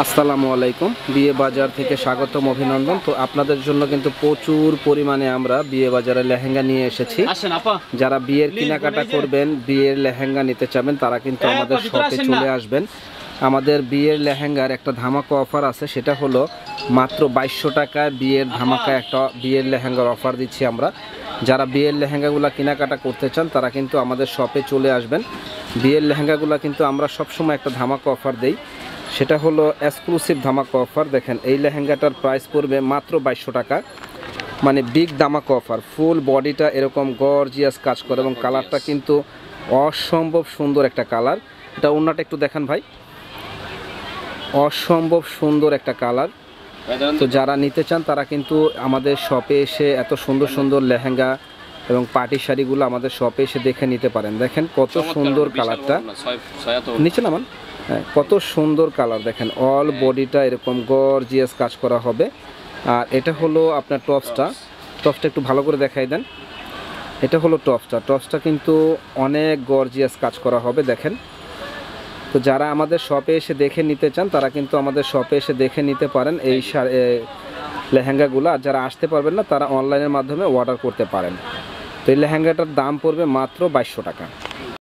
আসসালামু আলাইকুম। বিয়ে বাজার থেকে স্বাগতম অভিনন্দন। তো আপনাদের জন্য কিন্তু প্রচুর পরিমাণে আমরা বিয়ে বাজারে লেহেঙ্গা নিয়ে এসেছি। যারা বিয়ের কেনাকাটা করবেন বিয়ের লেহেঙ্গা নিতে চাবেন তারা কিন্তু আমাদের শপে চলে আসবেন। আমাদের বিয়ের লেহেঙ্গার একটা ধামাকা অফার আছে সেটা হলো মাত্র বাইশশো টাকায় বিয়ের ধামাকা একটা বিয়ের লেহেঙ্গার অফার দিচ্ছি আমরা। যারা বিয়ের লেহেঙ্গাগুলো কেনাকাটা করতে চান তারা কিন্তু আমাদের শপে চলে আসবেন। বিয়ের লেহেঙ্গাগুলো কিন্তু আমরা সবসময় একটা ধামাকা অফার দেই। সেটা হলো এক্সক্লুসিভ ধামাকা অফার দেখেন এই লেহেঙ্গাটার প্রাইস পড়বে মাত্র বাইশশো টাকা। মানে বিগ দামাকা অফার ফুল বডিটা এরকম গর্জিয়াস কাজ করে এবং কালারটা কিন্তু অসম্ভব সুন্দর একটা কালার এটা অন্যটা একটু দেখান ভাই। অসম্ভব সুন্দর একটা কালার তো যারা নিতে চান তারা কিন্তু আমাদের শপে এসে এত সুন্দর সুন্দর লেহেঙ্গা এবং পার্টি শাড়িগুলো আমাদের শপে এসে দেখে নিতে পারেন। দেখেন কত সুন্দর কালারটা নিচে নামান। হ্যাঁ কত সুন্দর কালার দেখেন। অল বডিটা এরকম গর্জিয়াস কাজ করা হবে। আর এটা হলো আপনার টপসটা। টপসটা একটু ভালো করে দেখাই দেন। এটা হলো টপসটা। টপসটা কিন্তু অনেক গর্জিয়াস কাজ করা হবে দেখেন। তো যারা আমাদের শপে এসে দেখে নিতে চান তারা কিন্তু আমাদের শপে এসে দেখে নিতে পারেন এই লেহেঙ্গাগুলো। আর যারা আসতে পারবেন না তারা অনলাইনের মাধ্যমে অর্ডার করতে পারেন। তো এই লেহেঙ্গাটার দাম পড়বে মাত্র বাইশশো টাকা।